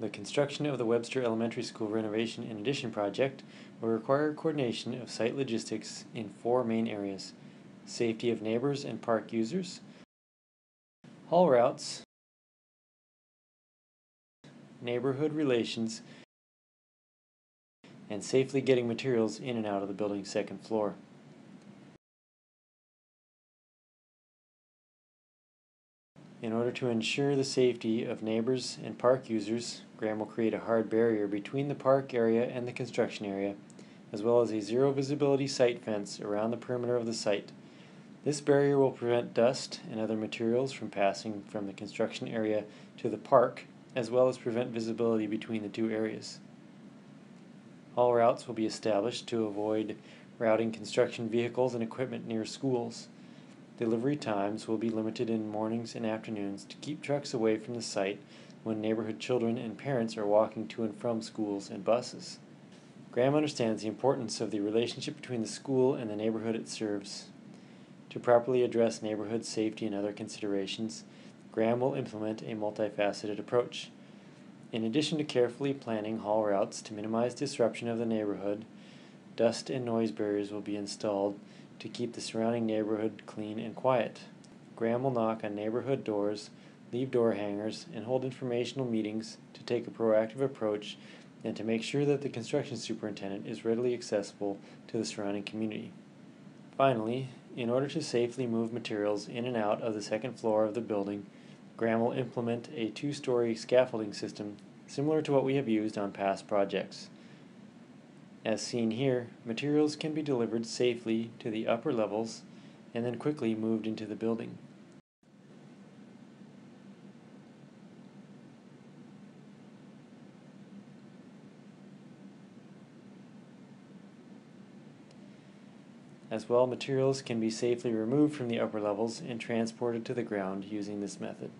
The construction of the Webster Elementary School renovation and addition project will require coordination of site logistics in four main areas safety of neighbors and park users, haul routes, neighborhood relations, and safely getting materials in and out of the building's second floor. In order to ensure the safety of neighbors and park users, Graham will create a hard barrier between the park area and the construction area, as well as a zero visibility site fence around the perimeter of the site. This barrier will prevent dust and other materials from passing from the construction area to the park, as well as prevent visibility between the two areas. Haul routes will be established to avoid routing construction vehicles and equipment near schools. Delivery times will be limited in mornings and afternoons to keep trucks away from the site when neighborhood children and parents are walking to and from schools and buses. Graham understands the importance of the relationship between the school and the neighborhood it serves. To properly address neighborhood safety and other considerations, Graham will implement a multifaceted approach. In addition to carefully planning haul routes to minimize disruption of the neighborhood, dust and noise barriers will be installed to keep the surrounding neighborhood clean and quiet. Graham will knock on neighborhood doors, leave door hangers, and hold informational meetings to take a proactive approach and to make sure that the construction superintendent is readily accessible to the surrounding community. Finally, in order to safely move materials in and out of the second floor of the building, Graham will implement a two-story scaffolding system similar to what we have used on past projects. As seen here, materials can be delivered safely to the upper levels and then quickly moved into the building. As well, materials can be safely removed from the upper levels and transported to the ground using this method.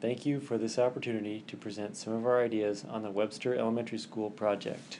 Thank you for this opportunity to present some of our ideas on the Webster Elementary School project.